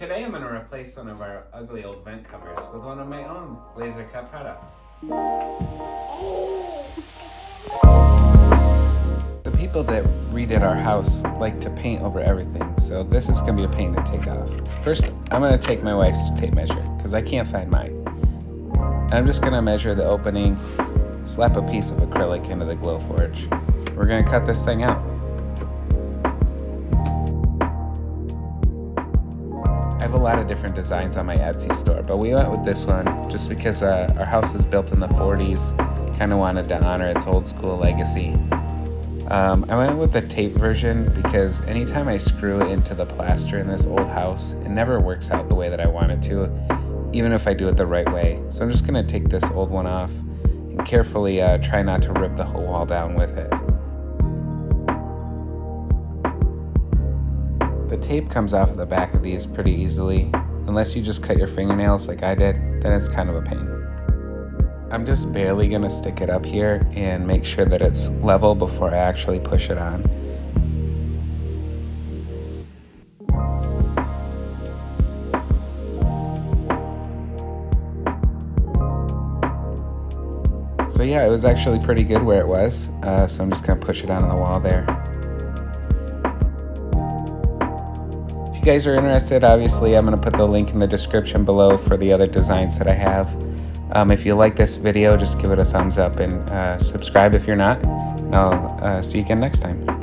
Today I'm going to replace one of our ugly old vent covers with one of my own laser cut products. The people that redid our house like to paint over everything, so this is going to be a pain to take off. First, I'm going to take my wife's tape measure, because I can't find mine. I'm just going to measure the opening, slap a piece of acrylic into the Glowforge. We're going to cut this thing out. I have a lot of different designs on my Etsy store, but we went with this one just because uh, our house was built in the 40s. Kind of wanted to honor its old school legacy. Um, I went with the tape version because anytime I screw into the plaster in this old house, it never works out the way that I want it to, even if I do it the right way. So I'm just going to take this old one off and carefully uh, try not to rip the whole wall down with it. Tape comes off of the back of these pretty easily. Unless you just cut your fingernails like I did, then it's kind of a pain. I'm just barely going to stick it up here and make sure that it's level before I actually push it on. So yeah, it was actually pretty good where it was, uh, so I'm just going to push it onto the wall there. You guys are interested, obviously I'm going to put the link in the description below for the other designs that I have. Um, if you like this video, just give it a thumbs up and uh, subscribe if you're not. And I'll uh, see you again next time.